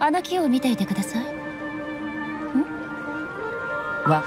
あの木を見ていてください。ん？わ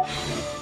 Música